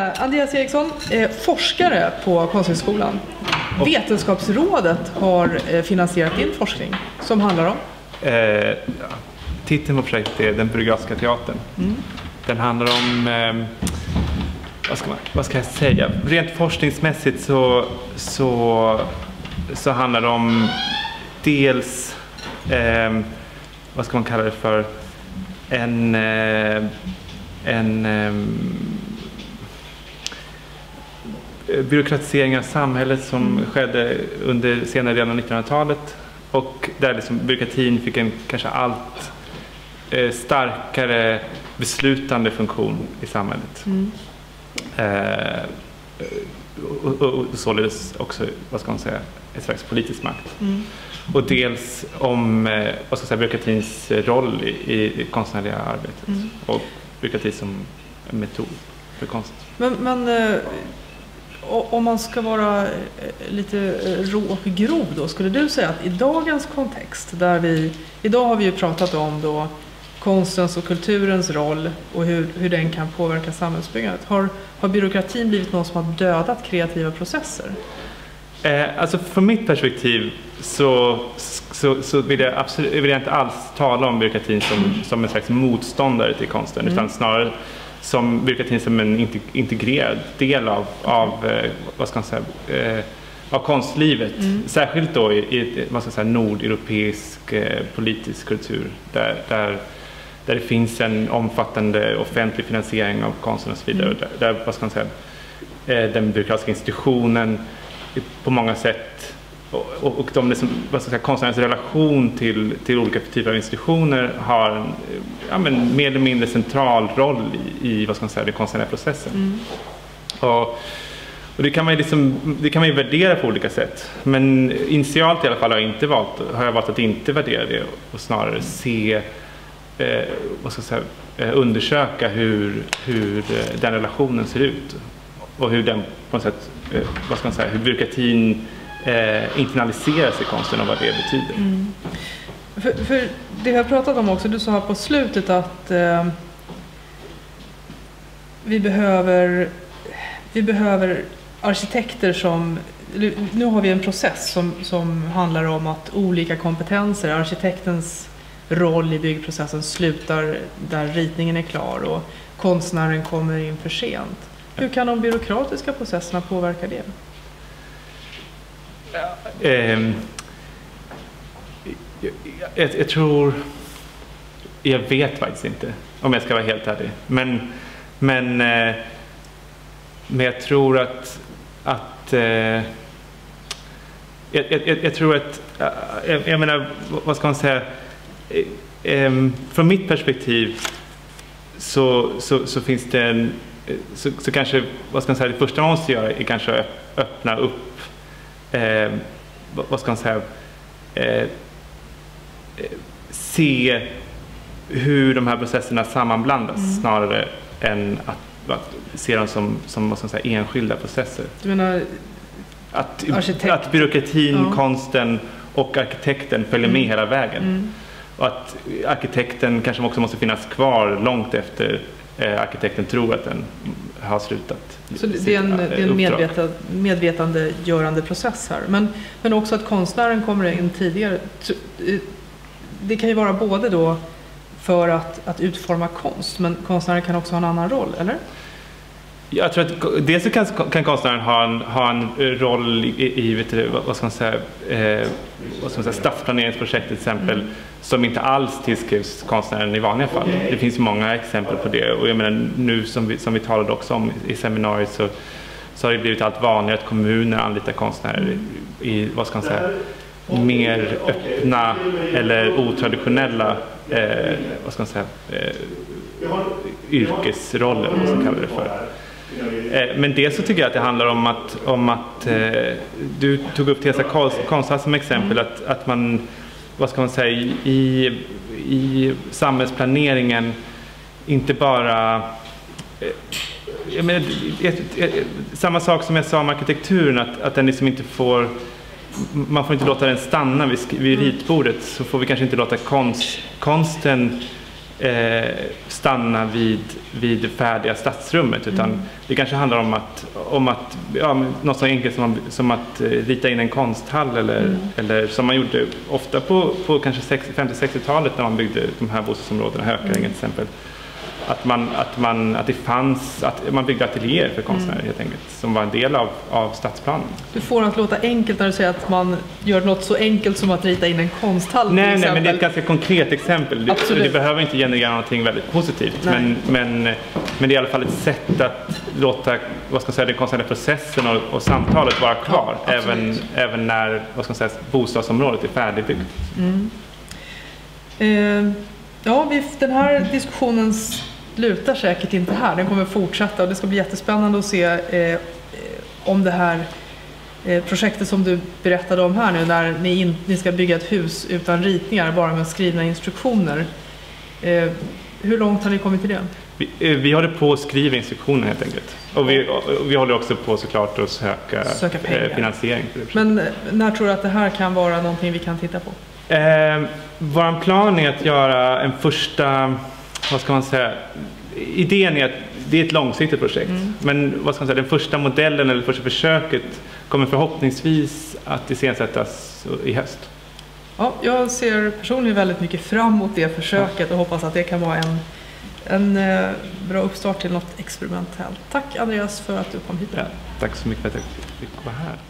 Eh, Andreas Eriksson, eh, forskare på Konsthögskolan. Vetenskapsrådet har eh, finansierat din forskning som handlar om? Eh, ja. titeln på projektet är Den byråkratiska teatern. Mm. Den handlar om, eh, vad, ska man, vad ska jag säga, rent forskningsmässigt så, så, så handlar det om dels, eh, vad ska man kalla det för, en, en eh, byråkratisering av samhället som skedde under senare delen av 1900-talet och där liksom byråkratin fick en kanske allt eh, starkare beslutande funktion i samhället. Mm. Eh, och, och, och således också, vad ska man säga, ett slags politisk makt. Mm. Och dels om eh, vad ska säga, byråkratins roll i, i konstnärliga arbetet Mm. och byråkrati som metod för konst. Men, men eh, om man ska vara eh, lite eh, rå och grov då, skulle du säga att i dagens kontext där vi, idag har vi ju pratat om då konstens och kulturens roll och hur, hur den kan påverka samhällsbyggandet. Har, har byråkratin blivit någon som har dödat kreativa processer? Eh, alltså från mitt perspektiv så, så, så vill, jag absolut, vill jag inte alls tala om byråkratin som, som en slags motståndare till konsten Mm. utan snarare som byråkratin som en inte- integrerad del av, av, eh, vad ska man säga, eh, av konstlivet. Mm. Särskilt då i, i vad ska jag säga, nordeuropeisk eh, politisk kultur där, där, där det finns en omfattande offentlig finansiering av konsten och så vidare. Mm. Där, där, vad ska man säga, den byråkratiska institutionen på många sätt och, och, och de liksom, vad ska säga, konstnärens relation till, till olika typer av institutioner har en ja, men, mer eller mindre central roll i, i vad ska man säga, den konstnärliga processen. Mm. Och, och det, kan man liksom, det kan man ju värdera på olika sätt. Men initialt i alla fall har jag, inte valt, har jag valt att inte värdera det och snarare se, eh, vad ska jag säga, eh, undersöka hur, hur eh, den relationen ser ut. Och hur den på något sätt, eh, vad ska man säga, hur byråkratin eh, internaliseras i konsten och vad det betyder. Mm. För, för det vi har pratat om också, du sa här på slutet att eh, vi, behöver, vi behöver arkitekter som... Nu har vi en process som, som handlar om att olika kompetenser, arkitektens roll i byggprocessen slutar där ritningen är klar och konstnären kommer in för sent. Hur kan de byråkratiska processerna påverka det? Ehm, jag, jag, jag tror... Jag vet faktiskt inte, om jag ska vara helt ärlig. Men, men, eh, men jag tror att... att eh, jag, jag, jag tror att... Eh, jag, jag menar, vad ska man säga? Eh, ehm, från mitt perspektiv så, så, så finns det en... Eh, så, så kanske, vad ska man säga, det första man måste göra är kanske att öppna upp eh, vad- ska man säga, eh, se hur de här processerna sammanblandas Mm. snarare än att, att se dem som, som vad ska man säga, enskilda processer. Du menar, Att, Arkitekt. att byråkratin, Ja. konsten och arkitekten följer med Mm. hela vägen. mm, Och att arkitekten kanske också måste finnas kvar långt efter eh, arkitekten tror att den har slutat. Så det är en, eh, det är en uppdrag. medveten, medvetandegörande process här. Men, men också att konstnären kommer in tidigare. Eh, Det kan ju vara både då för att, att utforma konst, men konstnären kan också ha en annan roll, eller? Jag tror att dels så kan, kan konstnären ha en, ha en roll i, i vet du, vad ska man säga, eh, vad ska man säga, stadsplaneringsprojekt till exempel Mm. som inte alls tillskrivs konstnären i vanliga fall. Det finns många exempel på det och jag menar nu som vi, som vi talade också om i seminariet så, så har det blivit allt vanligare att kommuner anlitar konstnärer i, vad ska man säga, mer öppna eller otraditionella eh, vad ska man säga, eh, yrkesroller, vad man ska kalla det för. Eh, Men dels så tycker jag att det handlar om att, om att eh, du tog upp Tesa Konsthall som exempel, att, att man, vad ska man säga, i, i samhällsplaneringen inte bara eh, jag menar, samma sak som jag sa om arkitekturen, att, att den liksom inte får man får inte låta den stanna vid, vid ritbordet så får vi kanske inte låta konst, konsten eh, stanna vid, vid det färdiga stadsrummet utan Mm. det kanske handlar om att, om att ja, något så enkelt som, som att eh, rita in en konsthall eller, Mm. eller som man gjorde ofta på, på kanske 60 50-60-talet när man byggde de här bostadsområdena, Hökarängen Mm. till exempel. Att, man, att, man, att det fanns, att man byggde ateljéer för konstnärer Mm. helt enkelt som var en del av, av stadsplanen. Du får att låta enkelt när du säger att man gör något så enkelt som att rita in en konsthall Nej, nej, men det är ett ganska konkret exempel. Det, Absolut. det behöver inte generera någonting väldigt positivt. Men, men, men det är i alla fall ett sätt att låta vad ska man säga, den konstnärliga processen och, och samtalet vara kvar. Ja, även, även när vad ska man säga, bostadsområdet är färdigbyggt. Mm. Eh, ja, vi, den här diskussionen slutar säkert inte här. Den kommer fortsätta och det ska bli jättespännande att se eh, eh, om det här eh, projektet som du berättade om här nu, när ni, in, ni ska bygga ett hus utan ritningar, bara med skrivna instruktioner. Eh, hur långt har ni kommit till det? Vi, eh, vi håller på att skriva instruktioner helt enkelt. Och vi, och vi håller också på såklart att söka, Söka eh, finansiering. Men när tror du att det här kan vara någonting vi kan titta på? Eh, Vår plan är att göra en första, vad ska man säga, idén är att det är ett långsiktigt projekt. Mm. Men vad ska man säga, den första modellen eller första försöket kommer förhoppningsvis att iscensättas i höst. Ja, jag ser personligen väldigt mycket fram emot det försöket och hoppas att det kan vara en, en eh, bra uppstart till något experimentellt. Tack Andreas för att du kom hit. Ja, tack så mycket för att jag fick vara här.